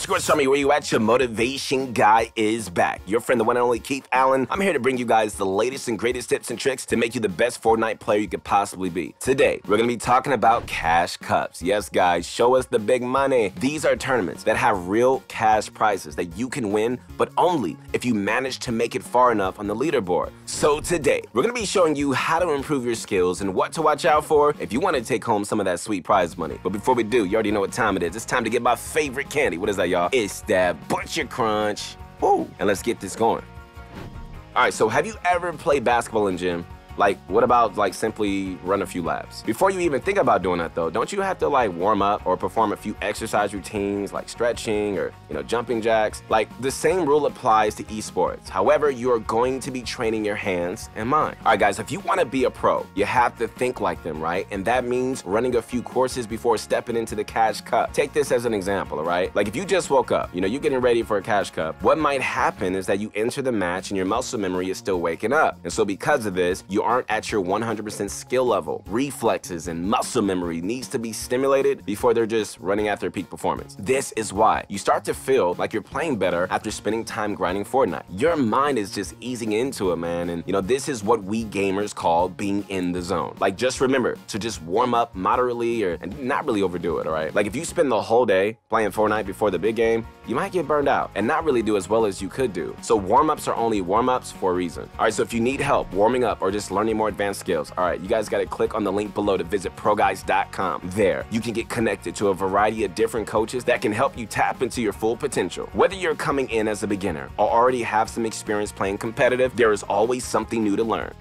What's good, Summy? Where you at? Your motivation guy is back. Your friend, the one and only Keith Allen. I'm here to bring you guys the latest and greatest tips and tricks to make you the best Fortnite player you could possibly be. Today, we're gonna be talking about cash cups. Yes, guys, show us the big money. These are tournaments that have real cash prizes that you can win, but only if you manage to make it far enough on the leaderboard. So today, we're gonna be showing you how to improve your skills and what to watch out for if you want to take home some of that sweet prize money. But before we do, you already know what time it is. It's time to get my favorite candy. What is that, y'all? It's that Butcher Crunch. Woo! And let's get this going. All right, so have you ever played basketball in gym? Like, what about like simply run a few laps? Before you even think about doing that though, don't you have to like warm up or perform a few exercise routines like stretching or, you know, jumping jacks? Like, the same rule applies to esports. However, you are going to be training your hands and mind. All right, guys, if you want to be a pro, you have to think like them, right? And that means running a few courses before stepping into the cash cup. Take this as an example, all right? Like, if you just woke up, you know, you're getting ready for a cash cup, what might happen is that you enter the match and your muscle memory is still waking up. And so because of this, you aren't at your 100% skill level. Reflexes and muscle memory needs to be stimulated before they're just running at their peak performance. This is why you start to feel like you're playing better after spending time grinding Fortnite. Your mind is just easing into it, man. And you know, this is what we gamers call being in the zone. Like just remember to just warm up moderately or and not really overdo it, all right? Like if you spend the whole day playing Fortnite before the big game, you might get burned out and not really do as well as you could do. So warm-ups are only warm-ups for a reason. All right, so if you need help warming up or just learning more advanced skills, all right, you guys gotta click on the link below to visit ProGuides.com. There, you can get connected to a variety of different coaches that can help you tap into your full potential. Whether you're coming in as a beginner or already have some experience playing competitive, there is always something new to learn.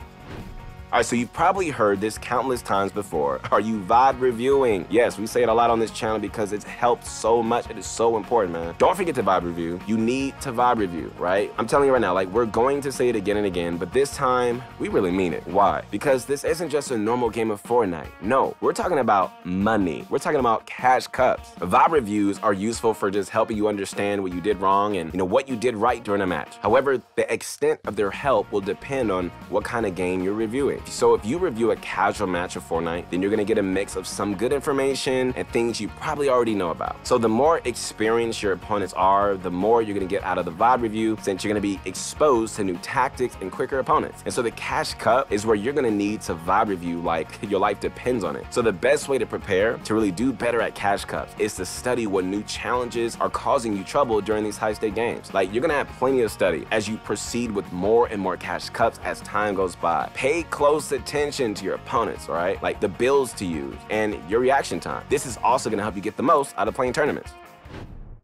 All right, so you've probably heard this countless times before. Are you VOD reviewing? Yes, we say it a lot on this channel because it's helped so much. It is so important, man. Don't forget to VOD review. You need to VOD review, right? I'm telling you right now, like we're going to say it again and again, but this time we really mean it. Why? Because this isn't just a normal game of Fortnite. No, we're talking about money. We're talking about cash cups. VOD reviews are useful for just helping you understand what you did wrong and you know what you did right during a match. However, the extent of their help will depend on what kind of game you're reviewing. So if you review a casual match of Fortnite, then you're gonna get a mix of some good information and things you probably already know about. So the more experienced your opponents are, the more you're gonna get out of the VOD review since you're gonna be exposed to new tactics and quicker opponents. And so the Cash Cup is where you're gonna need to VOD review like your life depends on it. So the best way to prepare to really do better at Cash Cups is to study what new challenges are causing you trouble during these high stake games. Like you're gonna have plenty of study as you proceed with more and more Cash Cups as time goes by. Pay close attention attention to your opponents, right? Like the builds to use and your reaction time. This is also gonna help you get the most out of playing tournaments.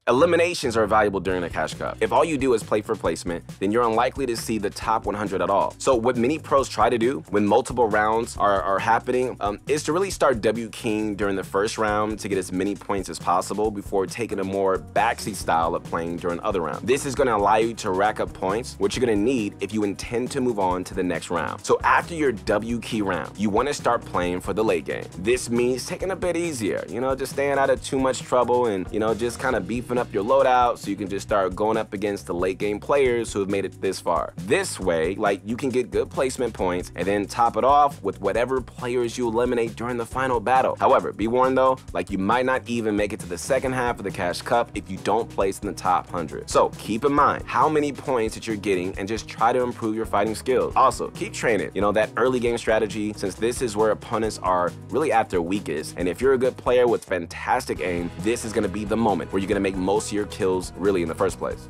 Eliminations are valuable during a cash cup. If all you do is play for placement, then you're unlikely to see the top 100 at all. So what many pros try to do when multiple rounds are, are happening um, is to really start W keying during the first round to get as many points as possible before taking a more backseat style of playing during other rounds. This is going to allow you to rack up points, which you're going to need if you intend to move on to the next round. So after your W key round, you want to start playing for the late game. This means taking a bit easier, you know, just staying out of too much trouble and, you know, just kind of beefing up your loadout so you can just start going up against the late game players who have made it this far. This way, like you can get good placement points and then top it off with whatever players you eliminate during the final battle. However, be warned though, like you might not even make it to the second half of the Cash Cup if you don't place in the top 100. So keep in mind how many points that you're getting and just try to improve your fighting skills. Also, keep training, you know, that early game strategy since this is where opponents are really at their weakest. And if you're a good player with fantastic aim, this is gonna be the moment where you're gonna make most of your kills really in the first place.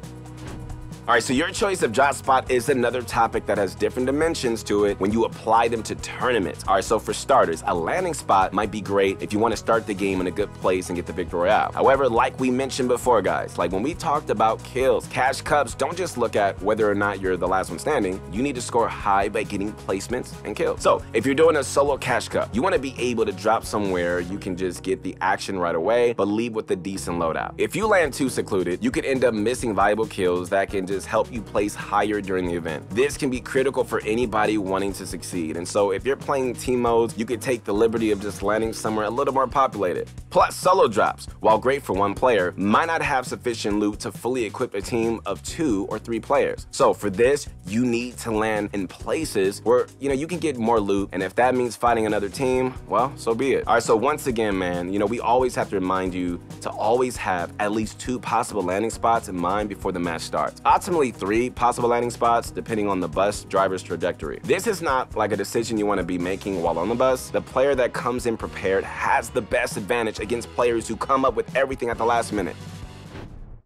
All right, so your choice of drop spot is another topic that has different dimensions to it when you apply them to tournaments. All right, so for starters, a landing spot might be great if you want to start the game in a good place and get the victory royale. However, like we mentioned before, guys, like when we talked about kills, cash cups, don't just look at whether or not you're the last one standing. You need to score high by getting placements and kills. So if you're doing a solo cash cup, you want to be able to drop somewhere you can just get the action right away, but leave with a decent loadout. If you land too secluded, you could end up missing valuable kills that can just help you place higher during the event. This can be critical for anybody wanting to succeed. And so if you're playing team modes, you could take the liberty of just landing somewhere a little more populated. Plus, solo drops, while great for one player, might not have sufficient loot to fully equip a team of two or three players. So for this, you need to land in places where, you know, you can get more loot. And if that means fighting another team, well, so be it. All right, so once again, man, you know, we always have to remind you to always have at least two possible landing spots in mind before the match starts. Optimally three possible landing spots, depending on the bus driver's trajectory. This is not like a decision you want to be making while on the bus. The player that comes in prepared has the best advantage against players who come up with everything at the last minute.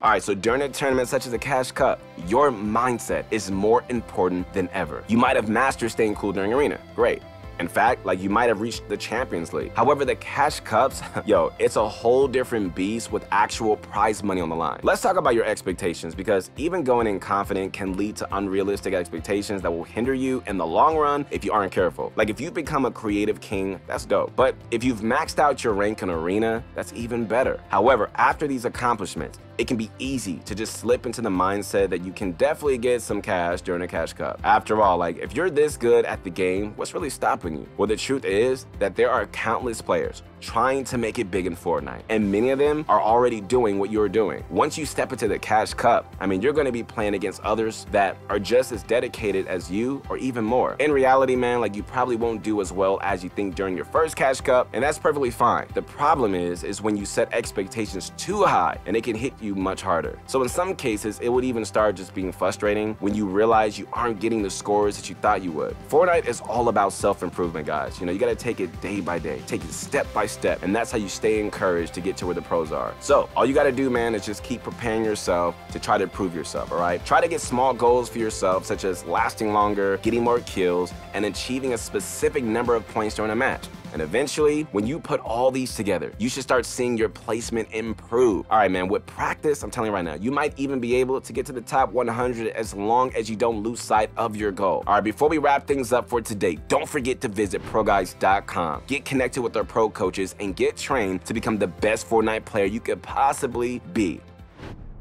All right, so during a tournament such as a Cash Cup, your mindset is more important than ever. You might have mastered staying cool during arena. Great. In fact, like you might have reached the Champions League. However, the cash cups, yo, it's a whole different beast with actual prize money on the line. Let's talk about your expectations because even going in confident can lead to unrealistic expectations that will hinder you in the long run if you aren't careful. Like if you become a creative king, that's dope. But if you've maxed out your rank in arena, that's even better. However, after these accomplishments, it can be easy to just slip into the mindset that you can definitely get some cash during a cash cup. After all, like if you're this good at the game, what's really stopping you? Well, the truth is that there are countless players trying to make it big in Fortnite. And many of them are already doing what you're doing. Once you step into the Cash Cup, I mean, you're gonna be playing against others that are just as dedicated as you or even more. In reality, man, like you probably won't do as well as you think during your first Cash Cup, and that's perfectly fine. The problem is, is when you set expectations too high and it can hit you much harder. So in some cases, it would even start just being frustrating when you realize you aren't getting the scores that you thought you would. Fortnite is all about self-improvement, guys. You know, you gotta take it day by day, take it step by step, and that's how you stay encouraged to get to where the pros are. So all you gotta do, man, is just keep preparing yourself to try to improve yourself, all right? Try to get small goals for yourself, such as lasting longer, getting more kills, and achieving a specific number of points during a match. And eventually, when you put all these together, you should start seeing your placement improve. All right, man, with practice, I'm telling you right now, you might even be able to get to the top 100 as long as you don't lose sight of your goal. All right, before we wrap things up for today, don't forget to visit ProGuides.com. Get connected with our pro coaches and get trained to become the best Fortnite player you could possibly be.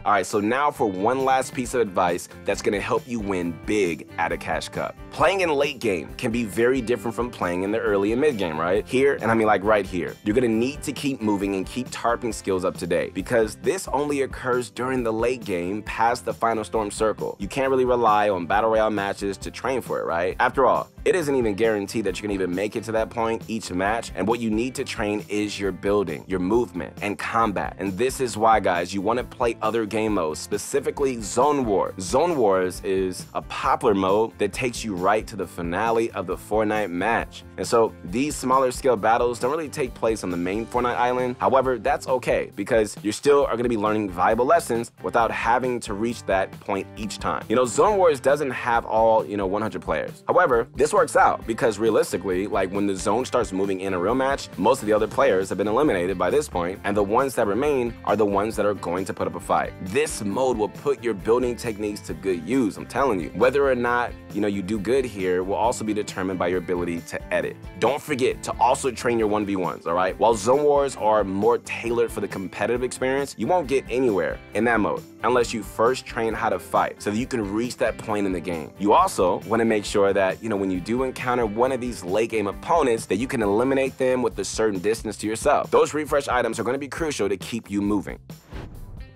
All right, so now for one last piece of advice that's gonna help you win big at a Cash Cup. Playing in late game can be very different from playing in the early and mid game, right? Here, and I mean like right here, you're gonna need to keep moving and keep tarping skills up to date because this only occurs during the late game past the final storm circle. You can't really rely on battle royale matches to train for it, right? After all, it isn't even guaranteed that you can even make it to that point each match, and what you need to train is your building, your movement, and combat. And this is why, guys, you wanna play other game modes, specifically Zone War. Zone Wars is a popular mode that takes you right to the finale of the Fortnite match. And so these smaller scale battles don't really take place on the main Fortnite island. However, that's okay because you still are gonna be learning valuable lessons without having to reach that point each time. You know, Zone Wars doesn't have all, you know, 100 players. However, this works out because realistically, like when the zone starts moving in a real match, most of the other players have been eliminated by this point, and the ones that remain are the ones that are going to put up a fight. This mode will put your building techniques to good use, I'm telling you. Whether or not, you know, you do good here will also be determined by your ability to edit. Don't forget to also train your 1v1s, all right? While Zone Wars are more tailored for the competitive experience, you won't get anywhere in that mode unless you first train how to fight so that you can reach that point in the game. You also want to make sure that, you know, when you do encounter one of these late game opponents, that you can eliminate them with a certain distance to yourself. Those refresh items are going to be crucial to keep you moving.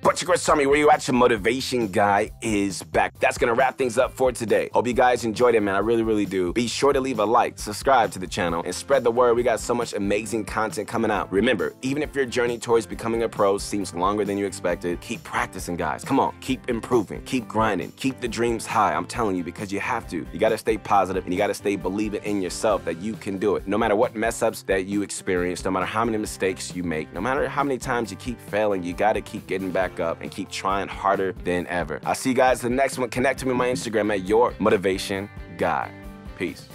But your Chris me where you at? Your motivation guy is back. That's gonna wrap things up for today. Hope you guys enjoyed it, man. I really, really do. Be sure to leave a like, subscribe to the channel, and spread the word. We got so much amazing content coming out. Remember, even if your journey towards becoming a pro seems longer than you expected, keep practicing, guys. Come on, keep improving, keep grinding, keep the dreams high. I'm telling you, because you have to. You gotta stay positive and you gotta stay believing in yourself that you can do it. No matter what mess ups that you experience, no matter how many mistakes you make, no matter how many times you keep failing, you gotta keep getting back back up and keep trying harder than ever. I'll see you guys the next one. Connect to me on my Instagram at Your Motivation Guy. Peace.